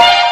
you.